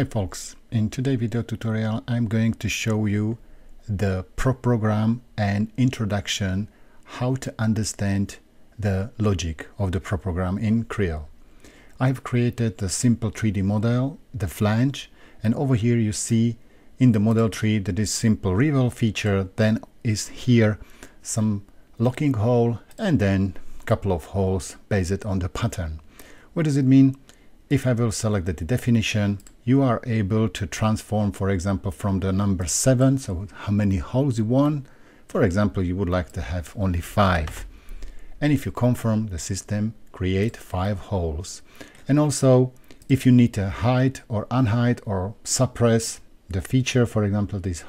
Hey folks, in today's video tutorial I'm going to show you the ProProgram and introduction how to understand the logic of the ProProgram in Creo. I've created a simple 3D model, the flange, and over here you see in the model tree that is simple revolve feature, then is here some locking hole and then couple of holes based on the pattern. What does it mean? If I will select the definition, you are able to transform, for example, from the number 7, so how many holes you want. For example, you would like to have only 5. And if you confirm the system, create 5 holes. And also, if you need to hide or unhide or suppress the feature, for example, this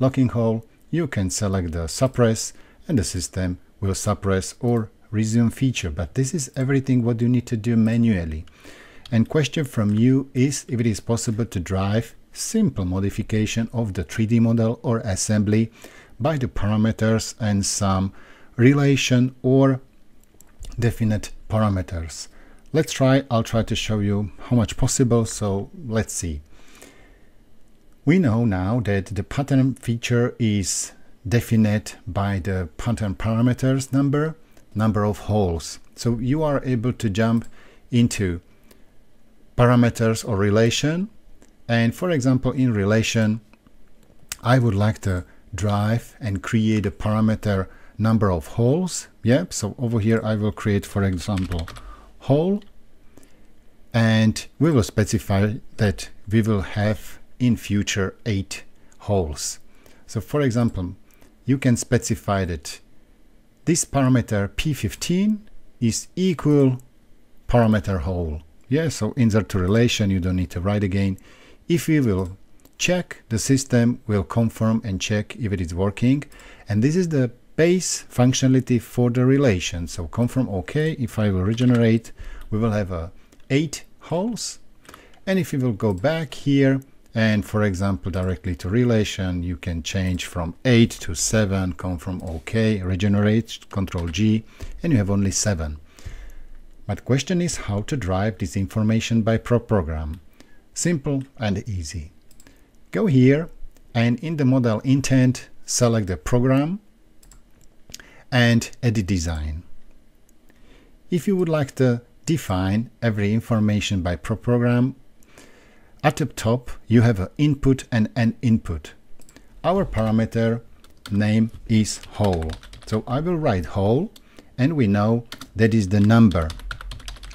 locking hole, you can select the suppress and the system will suppress or resume feature. But this is everything what you need to do manually. And question from you is if it is possible to drive simple modification of the 3D model or assembly by the parameters and some relation or definite parameters. Let's try, I'll try to show you how much possible, so let's see. We know now that the pattern feature is definite by the pattern parameters number, number of holes. So you are able to jump into parameters or relation. And for example, in relation, I would like to drive and create a parameter number of holes. Yep, so over here I will create, for example, hole. And we will specify that we will have in future eight holes. So for example, you can specify that this parameter P15 is equal parameter hole. Yeah, so insert to relation, you don't need to write again. If we will check, the system will confirm and check if it is working. And this is the base functionality for the relation. So confirm OK. If I will regenerate, we will have uh, eight holes. And if we will go back here, and for example, directly to relation, you can change from 8 to 7, confirm OK, regenerate, Control G, and you have only 7. But question is how to drive this information by ProProgram. Simple and easy. Go here and in the model intent select the program and edit design. If you would like to define every information by ProProgram, at the top you have an input and an input. Our parameter name is hole. So I will write hole and we know that is the number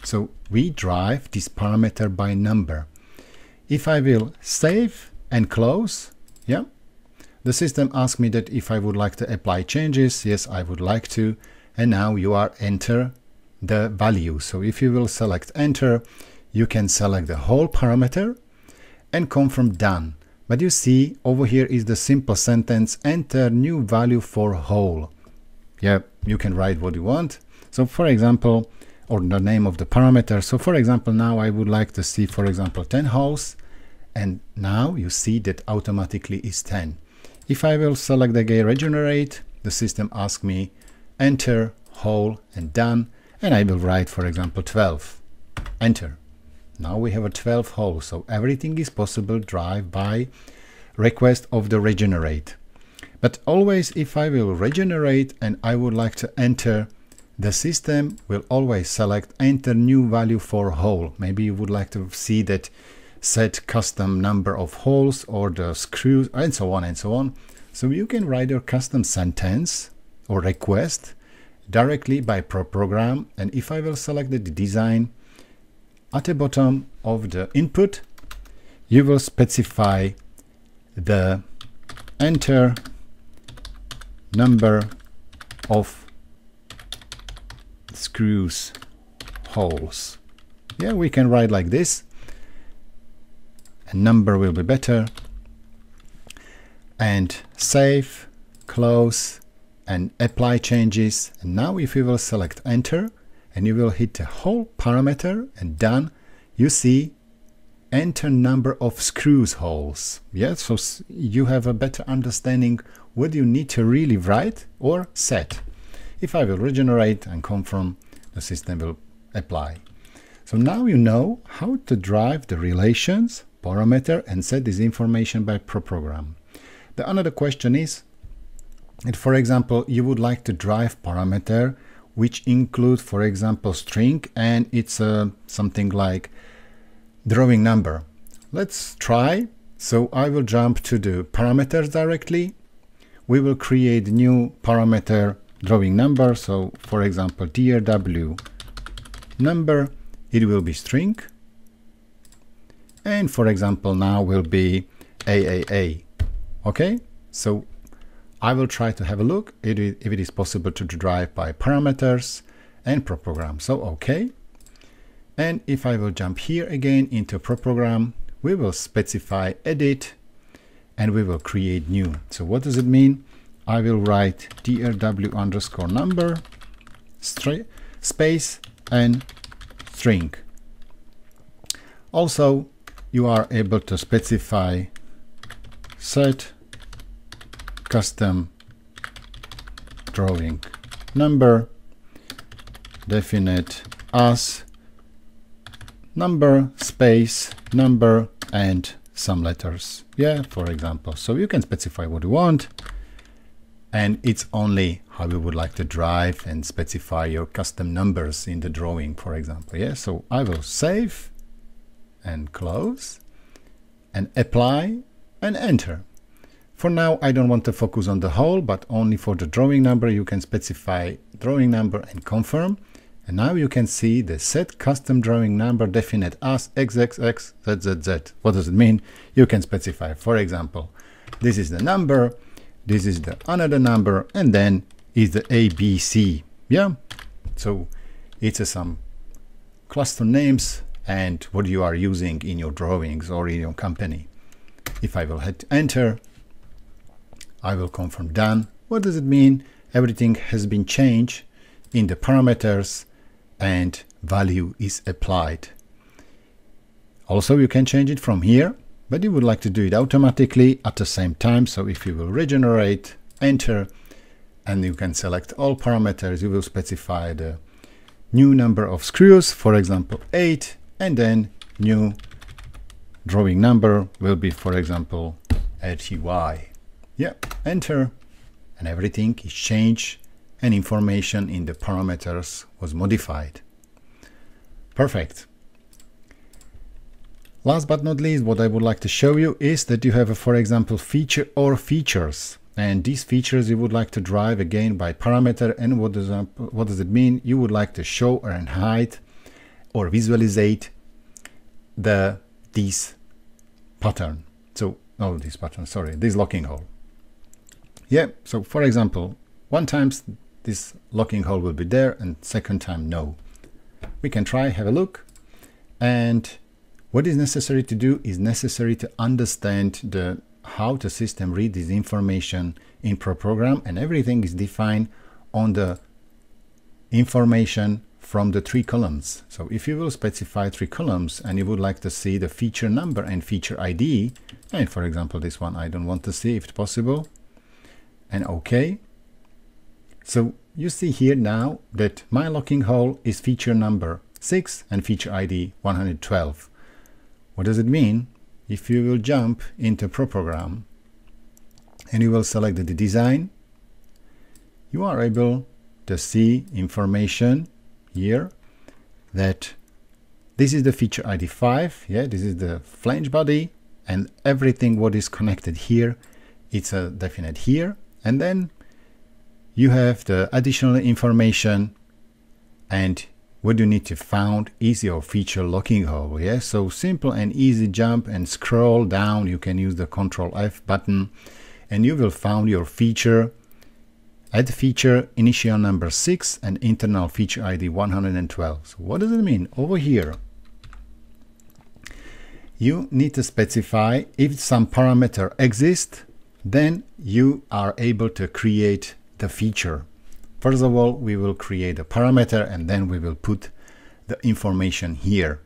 so we drive this parameter by number. If I will save and close, yeah, the system asks me that if I would like to apply changes, yes, I would like to. And now you are enter the value. So if you will select enter, you can select the hole parameter and confirm done. But you see over here is the simple sentence enter new value for hole. Yeah, you can write what you want. So for example, or the name of the parameter. So for example, now I would like to see, for example, 10 holes, and now you see that automatically is 10. If I will select again regenerate, the system asks me enter, hole, and done, and I will write, for example, 12. Enter. Now we have a 12 hole, so everything is possible drive by request of the regenerate. But always if I will regenerate and I would like to enter the system will always select enter new value for hole. Maybe you would like to see that set custom number of holes or the screws and so on and so on. So you can write your custom sentence or request directly by ProProgram. And if I will select the design at the bottom of the input, you will specify the enter number of screws holes. Yeah, we can write like this. A number will be better. And save, close, and apply changes. And now if you will select enter, and you will hit the hole parameter and done, you see enter number of screws holes. Yeah, so you have a better understanding what you need to really write or set. If I will regenerate and confirm, the system will apply. So now you know how to drive the relations, parameter and set this information by proprogram. The another question is that for example you would like to drive parameter which include for example string and it's uh, something like drawing number. Let's try. So I will jump to the parameters directly. We will create new parameter drawing number. So for example, drw number, it will be string. And for example, now will be AAA. Okay, so I will try to have a look if it is possible to drive by parameters and proprogram. So okay. And if I will jump here again into proprogram, we will specify edit and we will create new. So what does it mean? I will write drw underscore number space and string. Also, you are able to specify set custom drawing number definite as number space number and some letters. Yeah for example. So you can specify what you want and it's only how you would like to drive and specify your custom numbers in the drawing for example yeah so I will save and close and apply and enter for now I don't want to focus on the hole but only for the drawing number you can specify drawing number and confirm and now you can see the set custom drawing number definite as xxxzzz. What does it mean? You can specify, for example, this is the number, this is the another number, and then is the ABC. Yeah. So it's a some cluster names and what you are using in your drawings or in your company. If I will hit enter, I will confirm done. What does it mean? Everything has been changed in the parameters and value is applied. Also, you can change it from here, but you would like to do it automatically at the same time. So if you will regenerate, enter, and you can select all parameters, you will specify the new number of screws, for example, 8, and then new drawing number will be, for example, RTY. Yeah, enter, and everything is changed and information in the parameters was modified. Perfect. Last but not least, what I would like to show you is that you have, a, for example, feature or features. And these features you would like to drive again by parameter. And what does, uh, what does it mean? You would like to show and hide or visualize the this pattern. So, oh, this pattern, sorry, this locking hole. Yeah, so for example, one times this locking hole will be there and second time no. We can try, have a look. And what is necessary to do is necessary to understand the how the system read this information in proprogram and everything is defined on the information from the three columns. So if you will specify three columns and you would like to see the feature number and feature ID, and for example this one I don't want to see if possible, and OK, so you see here now that my locking hole is feature number 6 and feature ID 112. What does it mean? If you will jump into proprogram and you will select the design, you are able to see information here that this is the feature ID 5, yeah, this is the flange body and everything what is connected here, it's a definite here. And then you have the additional information and what you need to find is your feature locking hole yeah? So simple and easy jump and scroll down. You can use the control F button. And you will find your feature. Add feature initial number 6 and internal feature ID 112 so what does it mean? Over here. You need to specify if some parameter exists then you are able to create the feature. First of all, we will create a parameter and then we will put the information here.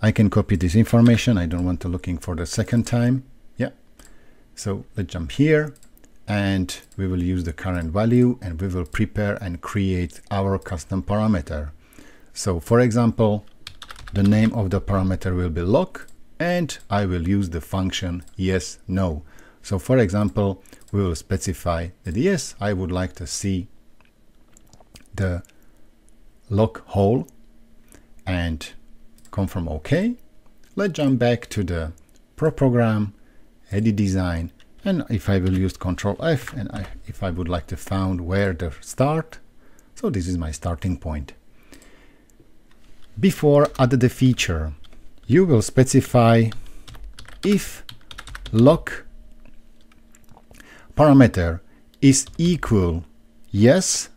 I can copy this information. I don't want to looking for the second time. Yeah. So let's jump here and we will use the current value and we will prepare and create our custom parameter. So for example, the name of the parameter will be lock and I will use the function yes, no. So for example, we will specify that yes, I would like to see the lock hole and confirm OK. Let's jump back to the Pro program, edit design, and if I will use Control F and I, if I would like to find where the start, so this is my starting point. Before add the feature, you will specify if lock parameter is equal yes.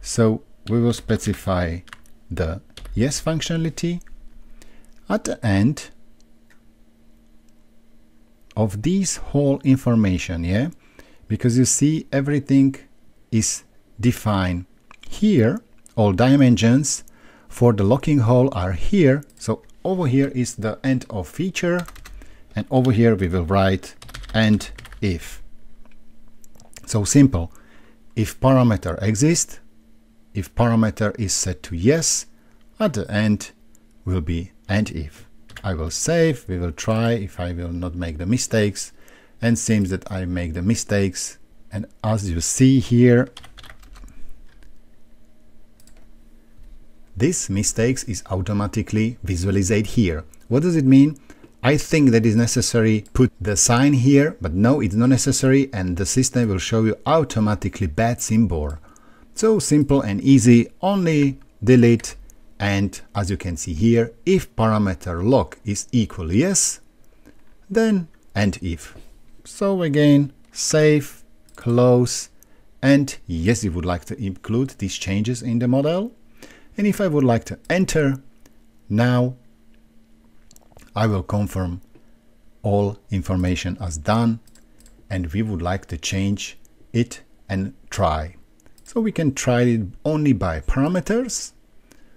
So we will specify the yes functionality. At the end of this whole information yeah because you see everything is defined here all dimensions for the locking hole are here. So over here is the end of feature and over here we will write and if so simple if parameter exists if parameter is set to yes at the end will be and if I will save we will try if I will not make the mistakes and seems that I make the mistakes and as you see here This mistakes is automatically visualized here. What does it mean? I think that is necessary put the sign here, but no, it's not necessary and the system will show you automatically bad symbol. So simple and easy, only delete and as you can see here, if parameter lock is equal yes, then and if. So again, save, close, and yes, you would like to include these changes in the model. And if I would like to enter now, I will confirm all information as done and we would like to change it and try. So we can try it only by parameters.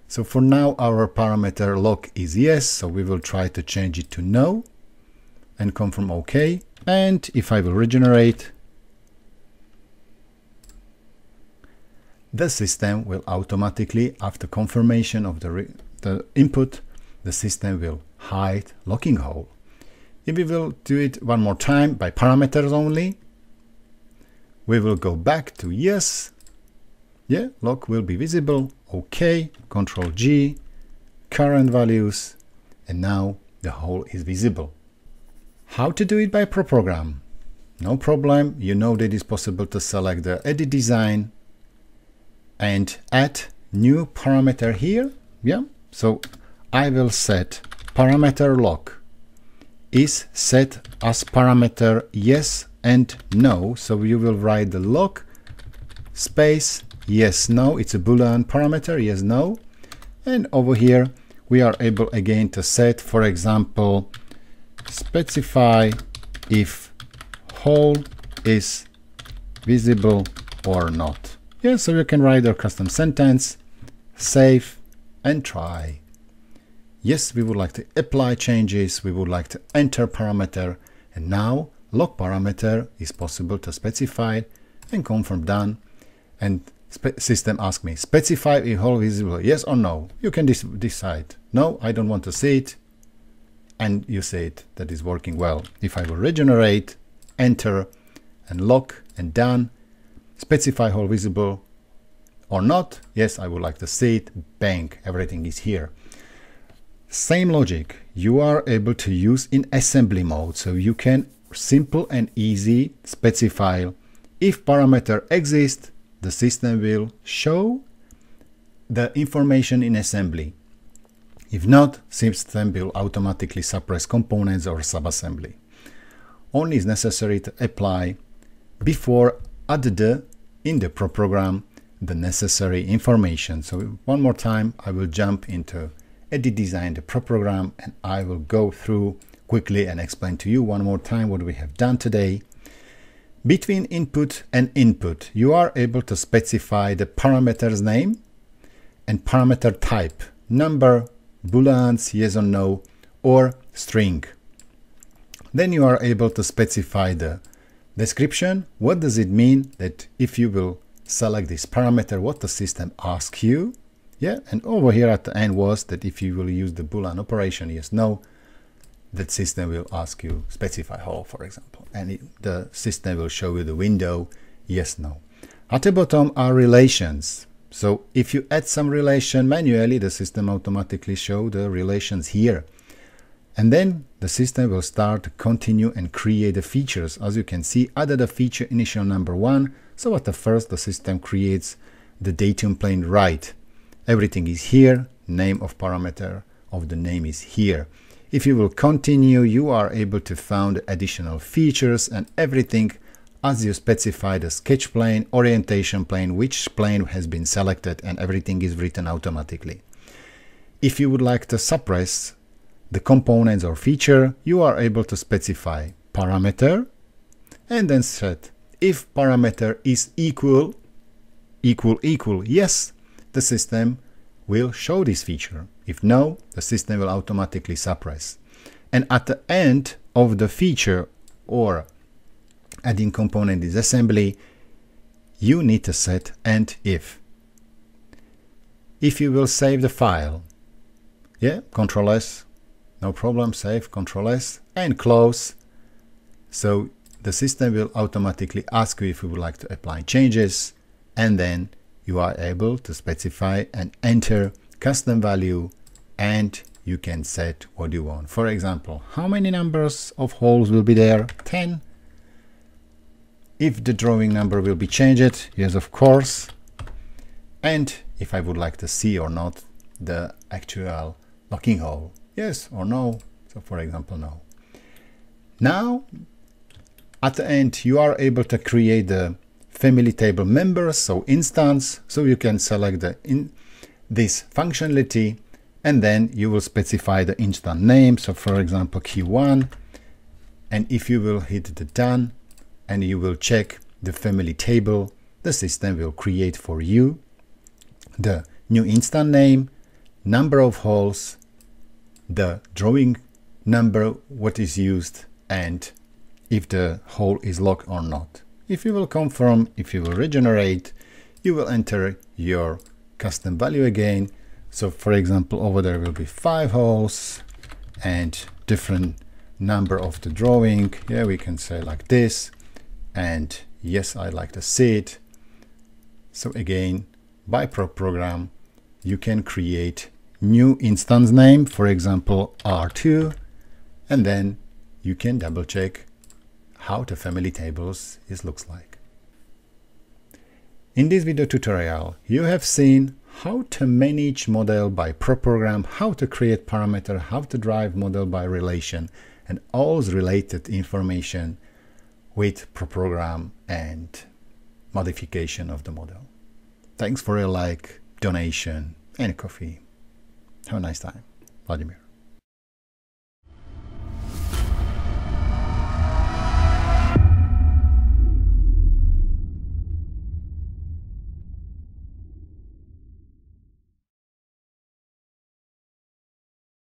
So for now our parameter lock is yes, so we will try to change it to no and confirm OK. And if I will regenerate, the system will automatically, after confirmation of the, the input, the system will hide locking hole. If we will do it one more time by parameters only, we will go back to yes. Yeah, lock will be visible. OK, Control G, current values, and now the hole is visible. How to do it by Pro program? No problem, you know that it's possible to select the edit design and add new parameter here. Yeah, so I will set parameter lock is set as parameter yes and no. So you will write the lock space yes no. It's a boolean parameter yes no. And over here we are able again to set, for example, specify if hole is visible or not. Yeah, so you can write your custom sentence, save, and try. Yes, we would like to apply changes, we would like to enter parameter, and now lock parameter is possible to specify and confirm done. And system ask me, specify if hole visible, yes or no. You can decide, no, I don't want to see it, and you see it, that is working well. If I will regenerate, enter, and lock, and done, specify hole visible or not. Yes, I would like to see it. Bang, everything is here. Same logic you are able to use in assembly mode. So you can simple and easy specify if parameter exists, the system will show the information in assembly. If not, system will automatically suppress components or subassembly. Only is necessary to apply before add the in the pro program the necessary information. So one more time, I will jump into Edit Design, the Pro program, and I will go through quickly and explain to you one more time what we have done today. Between input and input, you are able to specify the parameter's name and parameter type, number, booleans, yes or no, or string. Then you are able to specify the description. What does it mean that if you will select this parameter, what the system asks you. Yeah, and over here at the end was that if you will use the Boolean operation, yes, no, that system will ask you specify hole, for example, and it, the system will show you the window, yes, no. At the bottom are relations. So if you add some relation manually, the system automatically show the relations here. And then the system will start to continue and create the features. As you can see, added a feature initial number one. So at the first, the system creates the datum plane right. Everything is here, name of parameter of the name is here. If you will continue, you are able to find additional features and everything as you specify the sketch plane, orientation plane, which plane has been selected and everything is written automatically. If you would like to suppress the components or feature, you are able to specify parameter and then set if parameter is equal, equal, equal, yes, the system will show this feature. If no, the system will automatically suppress. And at the end of the feature or adding component disassembly, you need to set and if. If you will save the file, yeah, Control S, no problem, save, Control S, and close. So the system will automatically ask you if you would like to apply changes, and then you are able to specify and enter custom value and you can set what you want. For example, how many numbers of holes will be there? 10. If the drawing number will be changed, yes, of course. And if I would like to see or not the actual locking hole, yes or no. So for example, no. Now, at the end, you are able to create the family table members, so instance, so you can select the in this functionality and then you will specify the instance name. So for example, key1, and if you will hit the done and you will check the family table, the system will create for you the new instance name, number of holes, the drawing number, what is used, and if the hole is locked or not. If you will confirm, if you will regenerate, you will enter your custom value again. So for example, over there will be five holes and different number of the drawing. Yeah, we can say like this. And yes, I like to see it. So again, by Pro program, you can create new instance name, for example, R2, and then you can double check how the family tables is looks like. In this video tutorial, you have seen how to manage model by Pro program, how to create parameter, how to drive model by relation, and all related information with Pro program and modification of the model. Thanks for your like, donation, and coffee. Have a nice time. Vladimir.